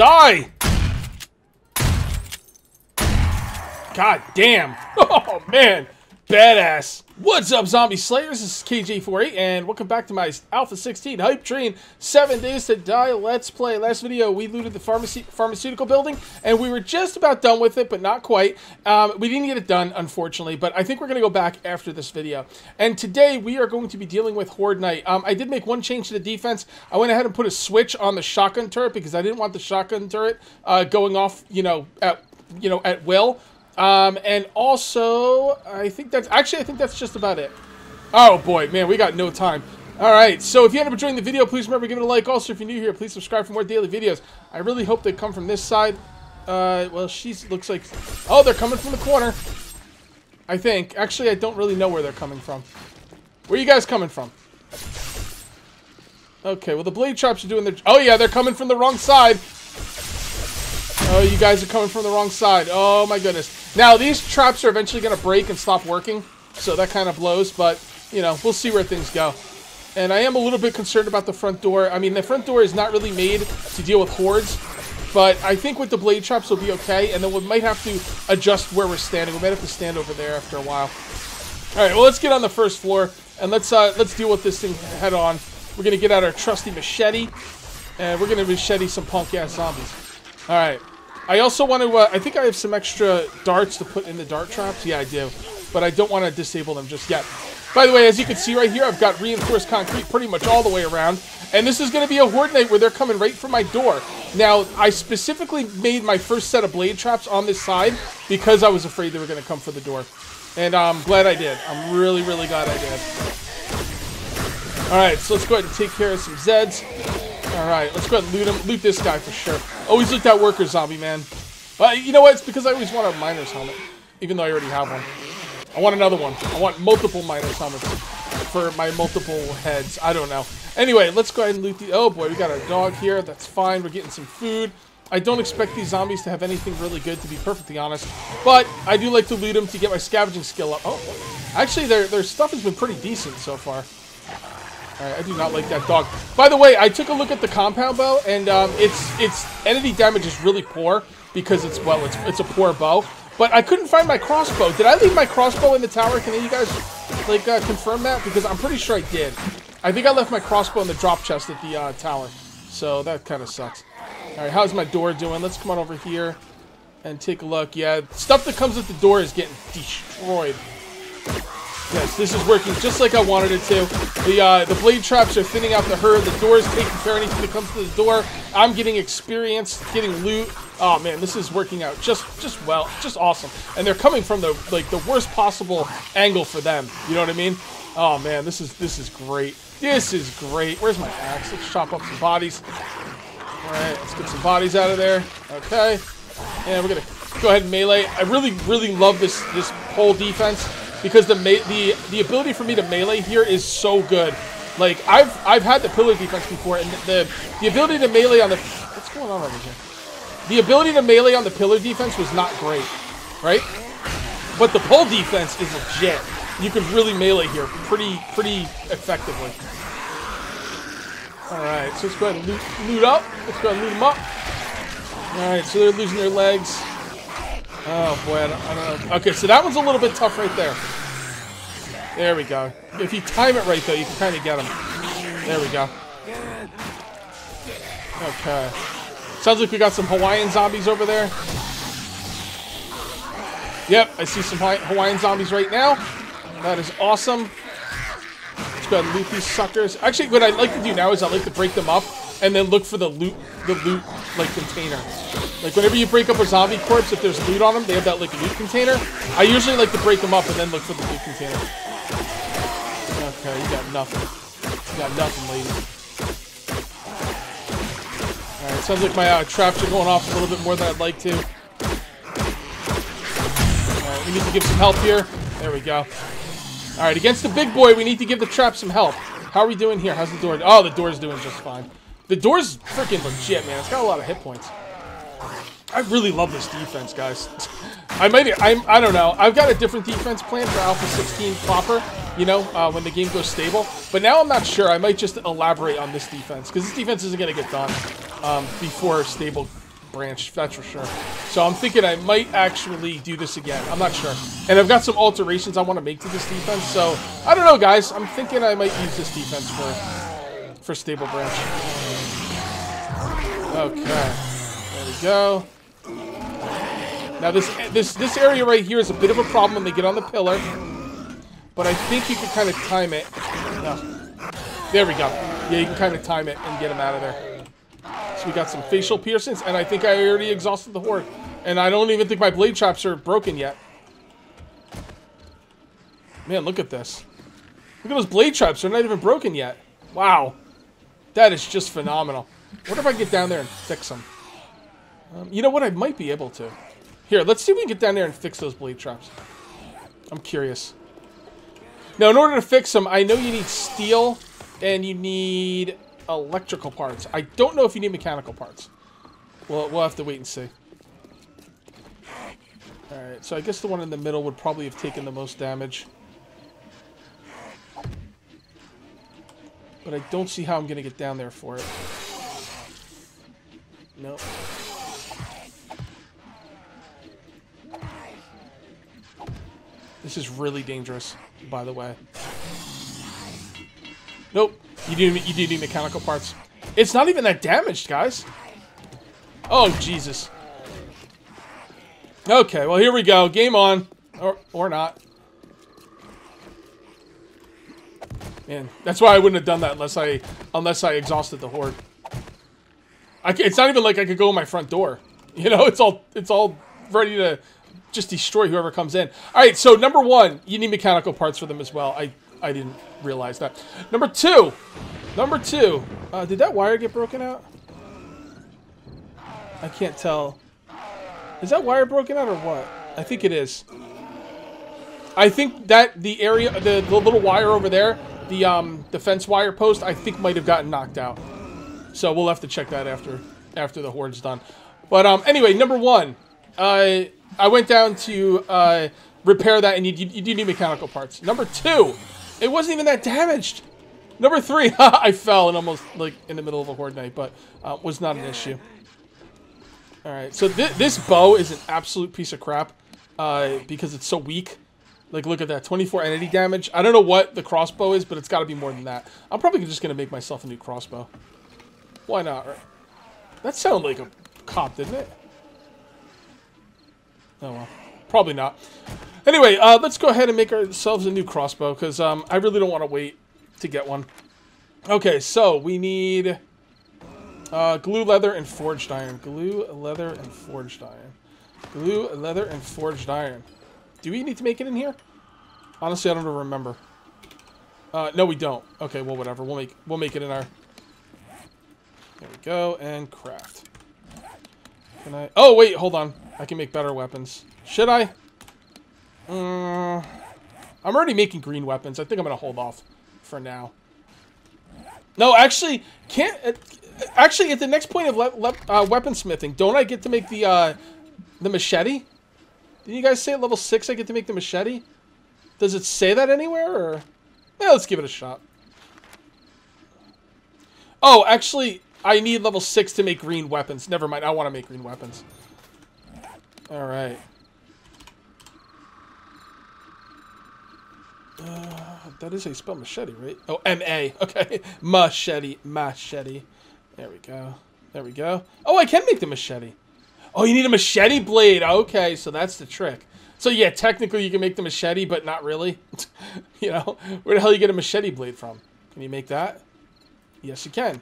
Die! God damn. Oh, man. Badass. What's up, Zombie Slayers? This is Kage848, and welcome back to my Alpha 16 Hype Train 7 Days to Die Let's Play. Last video, we looted the pharmacy pharmaceutical building, and we were just about done with it, but not quite. Um, we didn't get it done, unfortunately, but I think we're going to go back after this video. And today, we are going to be dealing with Horde Night. Um, I did make one change to the defense. I went ahead and put a switch on the shotgun turret because I didn't want the shotgun turret uh, going off, you know, at, you know, at will. Um, and also, I think that's, actually, I think that's just about it. Oh boy, man, we got no time. All right, so if you end up enjoying the video, please remember to give it a like. Also, if you're new here, please subscribe for more daily videos. I really hope they come from this side. Uh, well, she looks like, oh, they're coming from the corner. I think. Actually, I don't really know where they're coming from. Where are you guys coming from? Okay, well, the blade traps are doing their, oh yeah, they're coming from the wrong side. Oh, you guys are coming from the wrong side. Oh my goodness. Now, these traps are eventually going to break and stop working, so that kind of blows, but, you know, we'll see where things go. And I am a little bit concerned about the front door. I mean, the front door is not really made to deal with hordes, but I think with the blade traps we'll be okay, and then we might have to adjust where we're standing. We might have to stand over there after a while. All right, well, let's get on the first floor, and let's uh, let's deal with this thing head on. We're going to get out our trusty machete, and we're going to machete some punk-ass zombies. All right. I also want to, uh, I think I have some extra darts to put in the dart traps. Yeah, I do. But I don't want to disable them just yet. By the way, as you can see right here, I've got reinforced concrete pretty much all the way around. And this is going to be a horde night where they're coming right for my door. Now, I specifically made my first set of blade traps on this side because I was afraid they were going to come for the door. And I'm glad I did. I'm really, really glad I did. Alright, so let's go ahead and take care of some Zeds. Alright, let's go ahead and loot him. Loot this guy for sure. Always loot that worker zombie, man. Well, you know what? It's because I always want a miner's helmet. Even though I already have one. I want another one. I want multiple miner's helmets for my multiple heads. I don't know. Anyway, let's go ahead and loot the... Oh, boy, we got our dog here. That's fine. We're getting some food. I don't expect these zombies to have anything really good, to be perfectly honest. But I do like to loot them to get my scavenging skill up. Oh, actually, their, their stuff has been pretty decent so far. Alright, I do not like that dog. By the way, I took a look at the compound bow, and um, its its entity damage is really poor because it's, well, it's, it's a poor bow. But I couldn't find my crossbow. Did I leave my crossbow in the tower? Can you guys, like, uh, confirm that? Because I'm pretty sure I did. I think I left my crossbow in the drop chest at the uh, tower. So that kind of sucks. Alright, how's my door doing? Let's come on over here and take a look. Yeah, stuff that comes at the door is getting destroyed. Yes, this is working just like I wanted it to. The uh, the blade traps are thinning out the herd. The door is taking care of anything that comes to the door. I'm getting experience, getting loot. Oh man, this is working out just just well, just awesome. And they're coming from the like the worst possible angle for them. You know what I mean? Oh man, this is this is great. This is great. Where's my axe? Let's chop up some bodies. All right, let's get some bodies out of there. Okay, and we're gonna go ahead and melee. I really really love this this whole defense because the the the ability for me to melee here is so good. Like I've I've had the pillar defense before, and the the ability to melee on the what's going on over here? The ability to melee on the pillar defense was not great, right? But the pole defense is legit. You can really melee here pretty pretty effectively. All right, so let's go ahead and loot, loot up. Let's go ahead and loot them up. All right, so they're losing their legs. Oh boy, I don't, I don't, know. Okay, so that one's a little bit tough right there. There we go. If you time it right though, you can kind of get them. There we go. Okay. Sounds like we got some Hawaiian zombies over there. Yep, I see some Hawaiian zombies right now. That is awesome. Let's go ahead and loot these suckers. Actually, what I'd like to do now is I'd like to break them up and then look for the loot, the loot, like, container. Like, whenever you break up a zombie corpse, if there's loot on them, they have that, like, loot container. I usually like to break them up and then look for the loot container. Okay, you got nothing. You got nothing, lady. Alright, sounds like my uh, traps are going off a little bit more than I'd like to. Alright, we need to give some help here. There we go. Alright, against the big boy, we need to give the trap some help. How are we doing here? How's the door? Oh, the door's doing just fine. The door's freaking legit, man. It's got a lot of hit points. I really love this defense, guys. I might, I'm, I don't know. I've got a different defense plan for Alpha 16 proper, you know, uh, when the game goes stable. But now I'm not sure. I might just elaborate on this defense, because this defense isn't going to get done um, before stable branch, that's for sure. So I'm thinking I might actually do this again. I'm not sure. And I've got some alterations I want to make to this defense, so I don't know, guys. I'm thinking I might use this defense for, for stable branch. Okay. Go. Now this this this area right here is a bit of a problem when they get on the pillar. But I think you can kind of time it. No. There we go. Yeah, you can kind of time it and get him out of there. So we got some facial piercings, and I think I already exhausted the horde. And I don't even think my blade traps are broken yet. Man, look at this. Look at those blade traps. They're not even broken yet. Wow. That is just phenomenal. What if I get down there and fix them? Um, you know what? I might be able to. Here, let's see if we can get down there and fix those blade traps. I'm curious. Now, in order to fix them, I know you need steel and you need electrical parts. I don't know if you need mechanical parts. Well, we'll have to wait and see. Alright, so I guess the one in the middle would probably have taken the most damage. But I don't see how I'm going to get down there for it. No. This is really dangerous, by the way. Nope. You do, you do need mechanical parts. It's not even that damaged, guys. Oh, Jesus. Okay, well, here we go. Game on. Or, or not. Man, that's why I wouldn't have done that unless I unless I exhausted the horde. I, it's not even like I could go in my front door. You know, it's all it's all ready to just destroy whoever comes in. All right, so number one, you need mechanical parts for them as well. I I didn't realize that. Number two, number two, uh, did that wire get broken out? I can't tell. Is that wire broken out or what? I think it is. I think that the area, the, the little wire over there, the um, defense wire post, I think might have gotten knocked out. So we'll have to check that after after the horde's done. But um, anyway, number one, uh, I went down to uh, repair that, and you, you, do need mechanical parts. Number two, it wasn't even that damaged. Number three, I fell and almost like in the middle of a horde night, but uh, was not an issue. All right, so th this bow is an absolute piece of crap uh, because it's so weak. Like, look at that, 24 entity damage. I don't know what the crossbow is, but it's got to be more than that. I'm probably just going to make myself a new crossbow. Why not? That sounded like a cop, didn't it? Oh, well. Probably not. Anyway, uh, let's go ahead and make ourselves a new crossbow, because um, I really don't want to wait to get one. Okay, so we need uh, glue, leather, and forged iron. Glue, leather, and forged iron. Glue, leather, and forged iron. Do we need to make it in here? Honestly, I don't remember. Uh, no, we don't. Okay, well, whatever. We'll make we'll make it in our. There we go, and craft. Can I? Oh, wait, hold on. I can make better weapons. Should I? Uh, I'm already making green weapons. I think I'm gonna hold off for now. No, actually, can't. Uh, actually, at the next point of le le uh, weaponsmithing, don't I get to make the uh, the machete? Did you guys say at level six I get to make the machete? Does it say that anywhere? Or yeah, let's give it a shot. Oh, actually, I need level 6 to make green weapons. Never mind, I want to make green weapons. Alright. Uh, that is a spell machete, right? Oh, M-A. Okay. Machete. Machete. There we go. There we go. Oh, I can make the machete. Oh, you need a machete blade. Okay, so that's the trick. So yeah, technically you can make the machete, but not really. you know, where the hell you get a machete blade from? Can you make that? Yes, you can.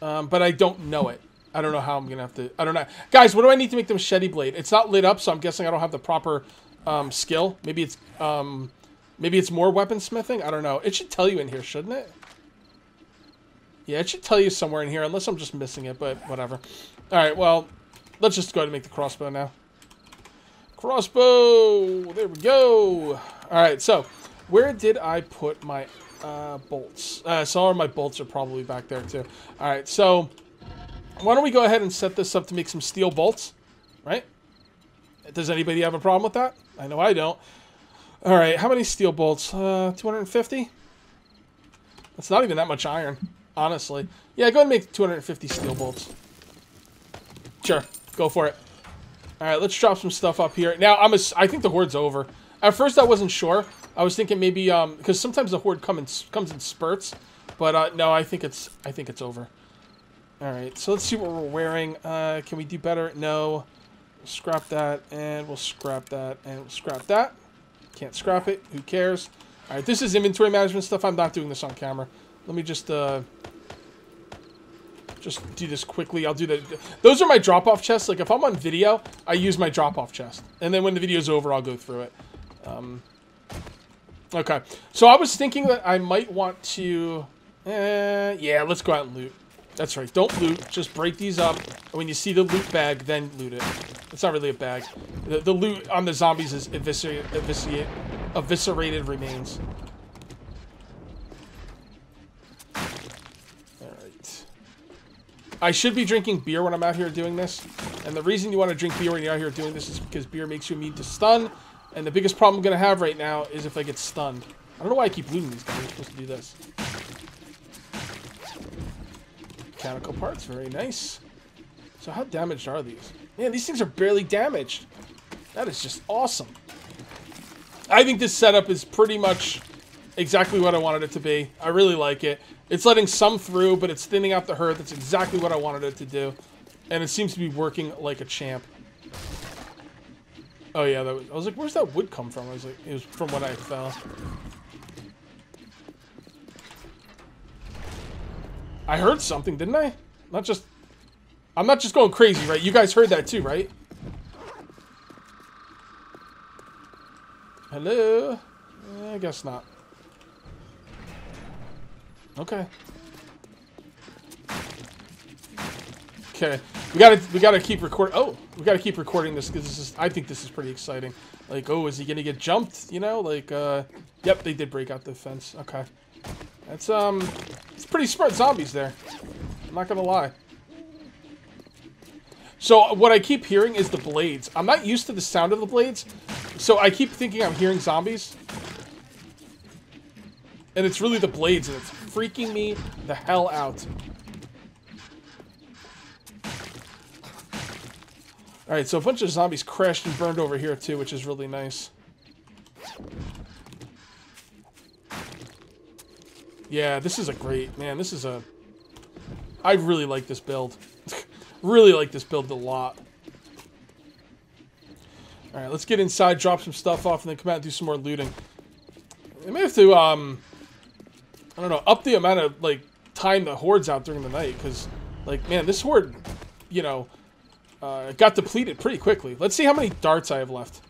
Um, but I don't know it. I don't know how I'm to have to... I don't know. Guys, what do I need to make the machete blade? It's not lit up, so I'm guessing I don't have the proper um, skill. Maybe it's... Um, maybe it's more weaponsmithing? I don't know. It should tell you in here, shouldn't it? Yeah, it should tell you somewhere in here, unless I'm just missing it, but whatever. Alright, well, let's just go ahead and make the crossbow now. Crossbow! There we go! Alright, so, where did I put my uh, bolts. Uh, some of my bolts are probably back there too. All right, so why don't we go ahead and set this up to make some steel bolts, right? Does anybody have a problem with that? I know I don't. All right, how many steel bolts? Uh, 250? That's not even that much iron, honestly. Yeah, go ahead and make 250 steel bolts. Sure, go for it. All right, let's drop some stuff up here. Now, I'm a, I think the horde's over. At first, I wasn't sure. I was thinking maybe um because sometimes the horde come in, comes in spurts, but uh, no, I think it's I think it's over. All right, so let's see what we're wearing. Uh, can we do better? No. Scrap that, and we'll scrap that, and we'll scrap that. Can't scrap it. Who cares? All right, this is inventory management stuff. I'm not doing this on camera. Let me just uh, just do this quickly. I'll do that. Those are my drop-off chests. Like, if I'm on video, I use my drop-off chest. And then when the video's over, I'll go through it. Um, okay. So I was thinking that I might want to... Eh, yeah, let's go out and loot. That's right. Don't loot. Just break these up. And when you see the loot bag, then loot it. It's not really a bag. The, the loot on the zombies is eviscerate, eviscerated remains. Alright. I should be drinking beer when I'm out here doing this. And the reason you want to drink beer when you're out here doing this is because beer makes you immune to stun. And the biggest problem I'm going to have right now is if I get stunned. I don't know why I keep looting these guys. I'm supposed to do this. Mechanical parts, very nice. So how damaged are these? Man, these things are barely damaged. That is just awesome. I think this setup is pretty much exactly what I wanted it to be. I really like it. It's letting some through, but it's thinning out the herd. That's exactly what I wanted it to do. And it seems to be working like a champ. Oh yeah, was, I was like, where's that wood come from? I was like, it was from when I fell. I heard something, didn't I? Not just... I'm not just going crazy, right? You guys heard that too, right? Hello? Eh, I guess not. Okay. Okay. We gotta we gotta keep record. Oh, we gotta keep recording this because this is. I think this is pretty exciting. Like, oh, is he gonna get jumped? You know, like, uh, yep, they did break out the fence. Okay. That's um, pretty smart zombies there. I'm not gonna lie. So what I keep hearing is the blades. I'm not used to the sound of the blades, so I keep thinking I'm hearing zombies. And it's really the blades, and it's freaking me the hell out. Alright, so a bunch of zombies crashed and burned over here too, which is really nice. Yeah, this is a great, man, this is a... I really like this build. really like this build a lot. Alright, let's get inside, drop some stuff off, and then come out and do some more looting. I may have to, um... I don't know, up the amount of, like, time the horde's out during the night, because, like, man, this horde, you know, uh, got depleted pretty quickly. Let's see how many darts I have left.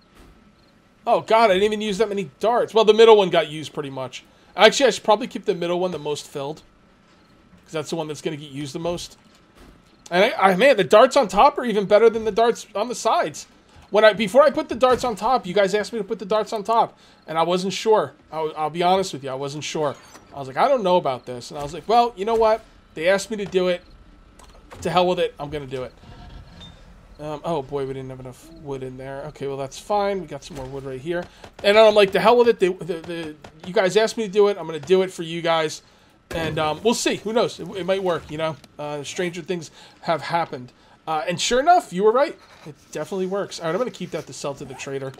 Oh, God, I didn't even use that many darts. Well, the middle one got used pretty much. Actually, I should probably keep the middle one the most filled. Because that's the one that's going to get used the most. And, I, I, man, the darts on top are even better than the darts on the sides. When I Before I put the darts on top, you guys asked me to put the darts on top. And I wasn't sure. I'll, I'll be honest with you, I wasn't sure. I was like, I don't know about this. And I was like, well, you know what? They asked me to do it. To hell with it. I'm going to do it. Um, oh boy, we didn't have enough wood in there. Okay, well that's fine. We got some more wood right here. And I'm like, the hell with it. The, the, the, you guys asked me to do it. I'm going to do it for you guys. And um, we'll see. Who knows? It, it might work, you know? Uh, stranger things have happened. Uh, and sure enough, you were right. It definitely works. All right, I'm to keep that to sell to the trader.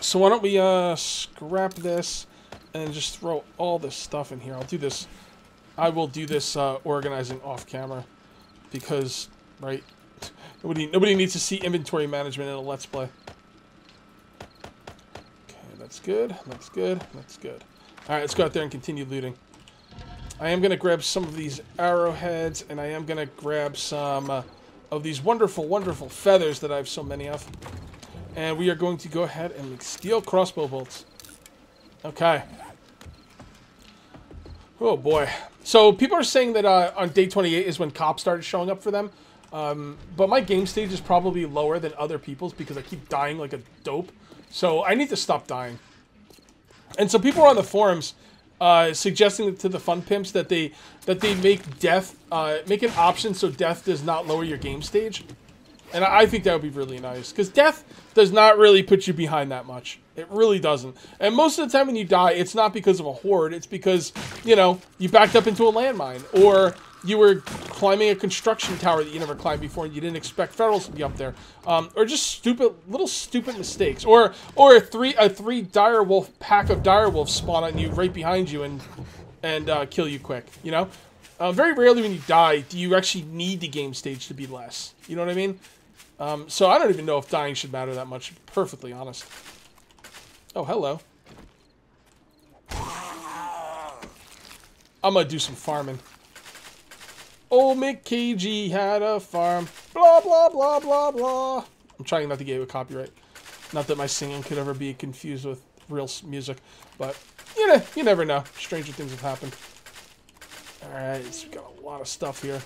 So why don't we uh, scrap this and just throw all this stuff in here. I'll do this. I will do this uh, organizing off camera because, right, Nobody, nobody needs to see inventory management in a Let's Play. Okay, that's good. That's good. That's good. Alright, let's go out there and continue looting. I am going to grab some of these arrowheads, and I am going to grab some uh, of these wonderful, wonderful feathers that I have so many of. And we are going to go ahead and steel crossbow bolts. Okay. Oh, boy. So, people are saying that uh, on day 28 is when cops started showing up for them. Um, but my game stage is probably lower than other people's because I keep dying like a dope. So I need to stop dying. And so people are on the forums uh, suggesting to the fun pimps that they that they make death uh, make an option so death does not lower your game stage. And I think that would be really nice because death does not really put you behind that much. It really doesn't. And most of the time when you die, it's not because of a horde. It's because, you know, you backed up into a landmine or you were climbing a construction tower that you never climbed before and you didn't expect ferals to be up there, um, or just stupid little stupid mistakes, or or a three a three dire wolf pack of dire wolves spawn on you right behind you and and uh, kill you quick. You know, uh, very rarely when you die do you actually need the game stage to be less. You know what I mean? Um, so I don't even know if dying should matter that much. Perfectly honest. Oh, hello. I'm gonna do some farming. Old McKG had a farm. Blah, blah, blah, blah, blah. I'm trying not to get a copyright. Not that my singing could ever be confused with real music, but you know, you never know. Stranger things have happened. Alright, so we got a lot of stuff here.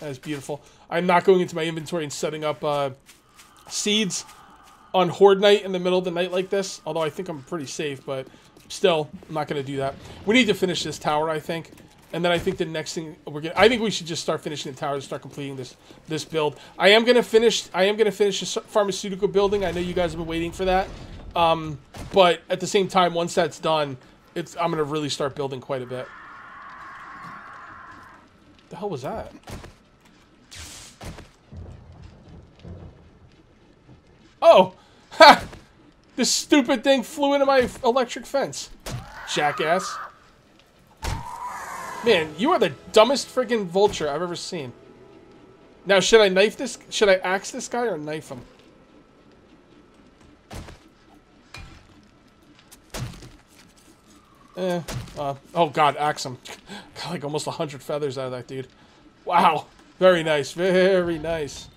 That is beautiful. I'm not going into my inventory and setting up uh, seeds on Horde Night in the middle of the night like this. Although I think I'm pretty safe, but still, I'm not going to do that. We need to finish this tower, I think. And then I think the next thing we're gonna, I think we should just start finishing the tower and start completing this this build. I am gonna finish. I am gonna finish the pharmaceutical building. I know you guys have been waiting for that. Um, but at the same time, once that's done, it's I'm gonna really start building quite a bit. The hell was that? Oh, ha! This stupid thing flew into my electric fence. Jackass. Man, you are the dumbest freaking vulture I've ever seen. Now, should I knife this? Should I axe this guy or knife him? Eh, uh, oh god, axe him. Got like almost 100 feathers out of that dude. Wow. Very nice, very nice.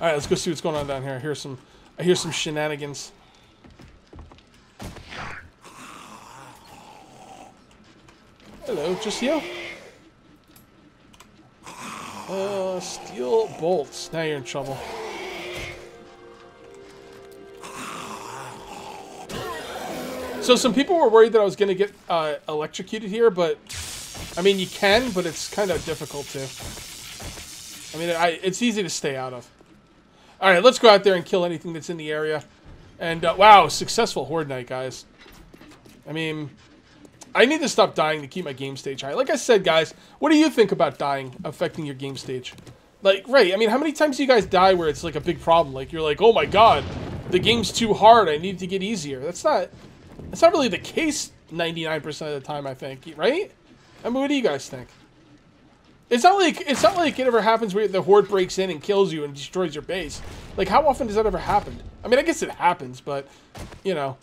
Alright, let's go see what's going on down here. I hear some, I hear some shenanigans. Just you? Uh, steel bolts. Now you're in trouble. So some people were worried that I was going to get uh, electrocuted here, but I mean, you can, but it's kind of difficult to. I mean, I, it's easy to stay out of. All right, let's go out there and kill anything that's in the area. And uh, wow, successful horde night, guys. I mean, I need to stop dying to keep my game stage high. Like I said, guys, what do you think about dying affecting your game stage? Like, right, I mean, how many times do you guys die where it's like a big problem? Like, you're like, oh my god, the game's too hard, I need to get easier. That's not, that's not really the case 99% of the time, I think, right? I mean, what do you guys think? It's not like it's not like it ever happens where the horde breaks in and kills you and destroys your base. Like, how often does that ever happen? I mean, I guess it happens, but you know,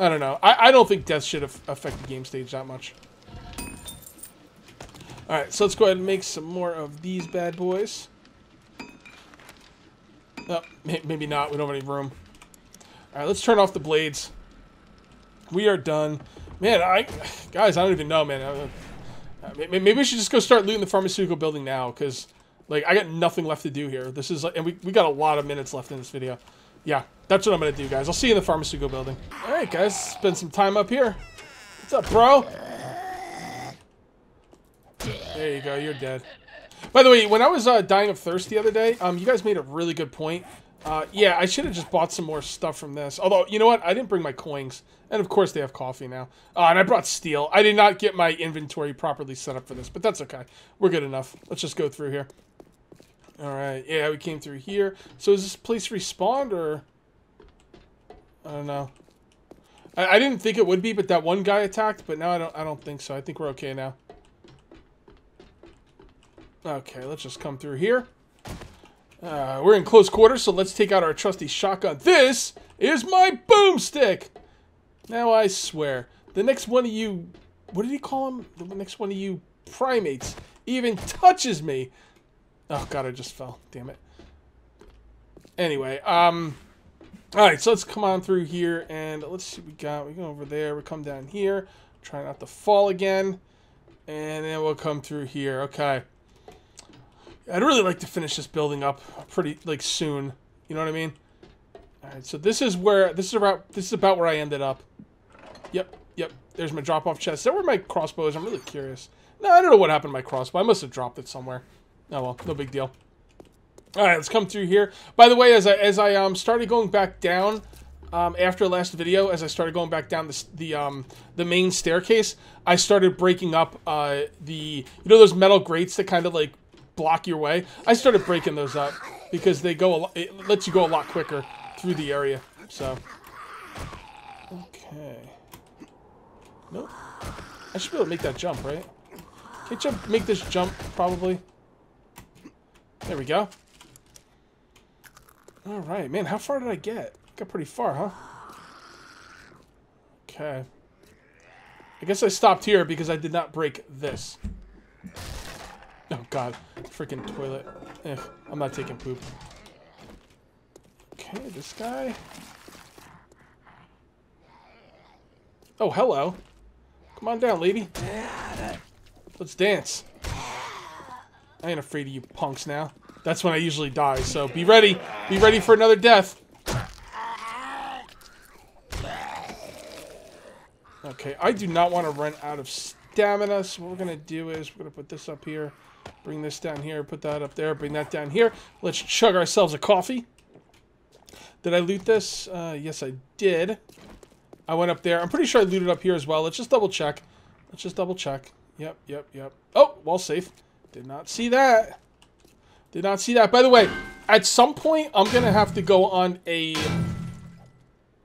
I don't know. I, I don't think death should affect the game stage that much. Alright, so let's go ahead and make some more of these bad boys. Oh, maybe not. We don't have any room. Alright, let's turn off the blades. We are done. Man, I... Guys, I don't even know, man. Uh, maybe we should just go start looting the pharmaceutical building now, because, like, I got nothing left to do here. This is... And we, we got a lot of minutes left in this video. Yeah, that's what I'm to do, guys. I'll see you in the pharmaceutical building. All right, guys. Spend some time up here. What's up, bro? There you go. You're dead. By the way, when I was uh, dying of thirst the other day, um, you guys made a really good point. Uh, yeah, I should have just bought some more stuff from this. Although, you know what? I didn't bring my coins. And of course they have coffee now. Uh, and I brought steel. I did not get my inventory properly set up for this, but that's okay. We're good enough. Let's just go through here. All right. Yeah, we came through here. So is this place respawned or... I don't know. I, I didn't think it would be, but that one guy attacked, but now I don't I don't think so. I think we're okay now. Okay, let's just come through here. Uh, we're in close quarters, so let's take out our trusty shotgun. This is my boomstick! Now I swear, the next one of you... What did he call him? The next one of you primates even touches me. Oh, God, I just fell. Damn it. Anyway, um... Alright, so let's come on through here, and let's see we got. We go over there, we come down here. Try not to fall again. And then we'll come through here. Okay. I'd really like to finish this building up pretty, like, soon. You know what I mean? Alright, so this is where, this is about, this is about where I ended up. Yep, yep. There's my drop-off chest. Is that where my crossbow is? I'm really curious. No, I don't know what happened to my crossbow. I must have dropped it somewhere. Oh well, no big deal. All right, let's come through here. By the way, as I as I um started going back down, um, after last video, as I started going back down the the, um, the main staircase, I started breaking up uh, the you know those metal grates that kind of like block your way. I started breaking those up because they go a it lets you go a lot quicker through the area. So okay, nope. I should be able to make that jump, right? Can't jump, make this jump probably. There we go. All right, man. How far did I get? Got pretty far, huh? Okay. I guess I stopped here because I did not break this. Oh, God. Freaking toilet. Eh, I'm not taking poop. Okay, this guy. Oh, hello. Come on down, lady. Let's dance. I ain't afraid of you punks now. That's when I usually die, so be ready. Be ready for another death. Okay, I do not want to run out of stamina, so what we're going to do is we're going to put this up here, bring this down here, put that up there, bring that down here. Let's chug ourselves a coffee. Did I loot this? Uh, yes, I did. I went up there. I'm pretty sure I looted up here as well. Let's just double check. Let's just double check. Yep, yep, yep. Oh, wall safe. Did not see that. Did not see that. By the way, at some point, I'm going to have to go on a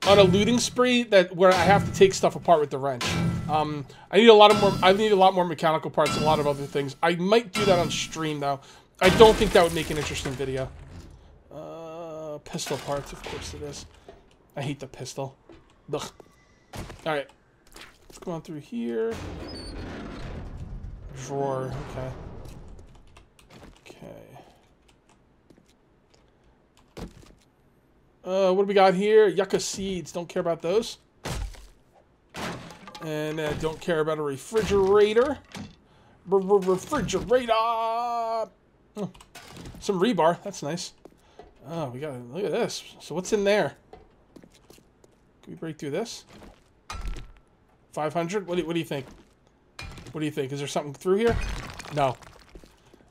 on a looting spree that where I have to take stuff apart with the wrench. Um, I need a lot of more. I need a lot more mechanical parts and a lot of other things. I might do that on stream though. I don't think that would make an interesting video. Uh, pistol parts, of course it is. I hate the pistol. Ugh. All right, let's go on through here. Drawer. Okay. Uh, what do we got here? Yucca seeds. Don't care about those. And uh, don't care about a refrigerator. R -r refrigerator. Oh, some rebar. That's nice. Oh, we got. Look at this. So what's in there? Can we break through this? 500. What do, what do you think? What do you think? Is there something through here? No.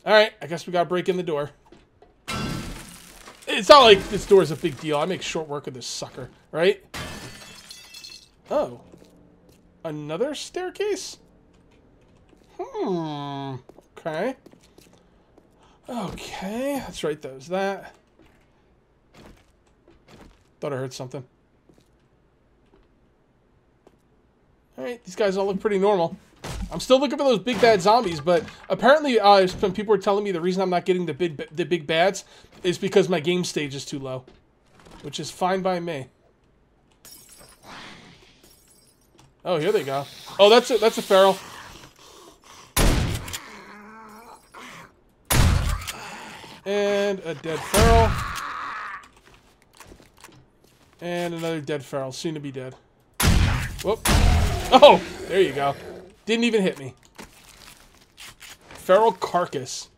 All right. I guess we gotta break in the door it's not like this door is a big deal. I make short work of this sucker, right? Oh. Another staircase? Hmm. Okay. Okay. That's right, that was that. Thought I heard something. Alright, these guys all look pretty normal. I'm still looking for those big bad zombies, but apparently uh, some people were telling me the reason I'm not getting the big the big bads is because my game stage is too low, which is fine by me. Oh, here they go. Oh, that's it. That's a feral. And a dead feral. And another dead feral, soon to be dead. Whoop. Oh, there you go. Didn't even hit me. Feral carcass.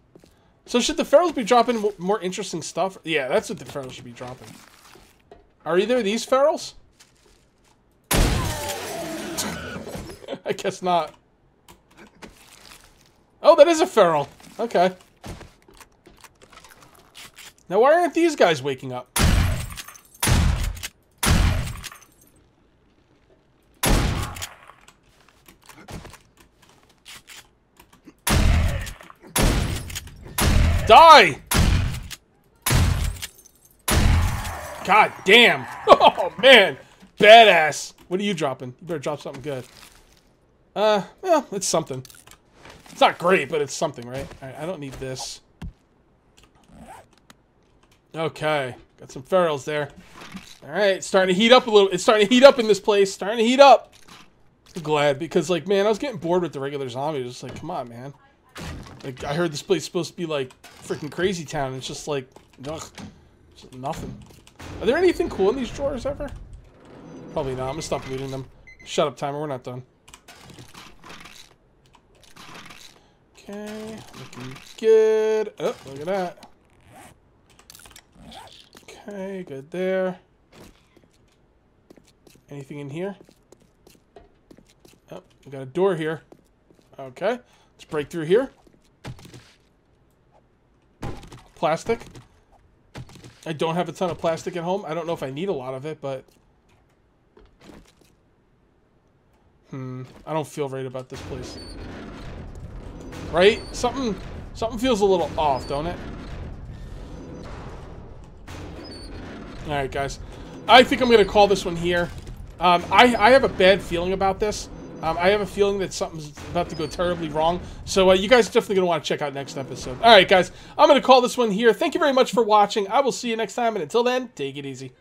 So should the ferals be dropping more interesting stuff? Yeah, that's what the ferals should be dropping. Are either of these ferals? I guess not. Oh, that is a feral. Okay. Now, why aren't these guys waking up? Die! God damn. Oh, man. Badass. What are you dropping? You better drop something good. Uh, well, it's something. It's not great, but it's something, right? I don't need this. Okay. Got some ferals there. Alright, starting to heat up a little. It's starting to heat up in this place. Starting to heat up. I'm glad, because, like, man, I was getting bored with the regular zombies. Just like, come on, man. Like, I heard this place is supposed to be like freaking crazy town. It's just like, ugh, just nothing. Are there anything cool in these drawers ever? Probably not. I'm gonna stop looting them. Shut up, timer. We're not done. Okay, looking good. Oh, look at that. Okay, good there. Anything in here? Oh, we got a door here. Okay, Break through here. Plastic. I don't have a ton of plastic at home. I don't know if I need a lot of it, but... Hmm. I don't feel right about this place. Right? Something... Something feels a little off, don't it? Alright, guys. I think I'm going to call this one here. Um, I, I have a bad feeling about this. Um, I have a feeling that something's about to go terribly wrong. So uh, you guys are definitely going to want to check out next episode. Alright, guys. I'm going to call this one here. Thank you very much for watching. I will see you next time. And until then, take it easy.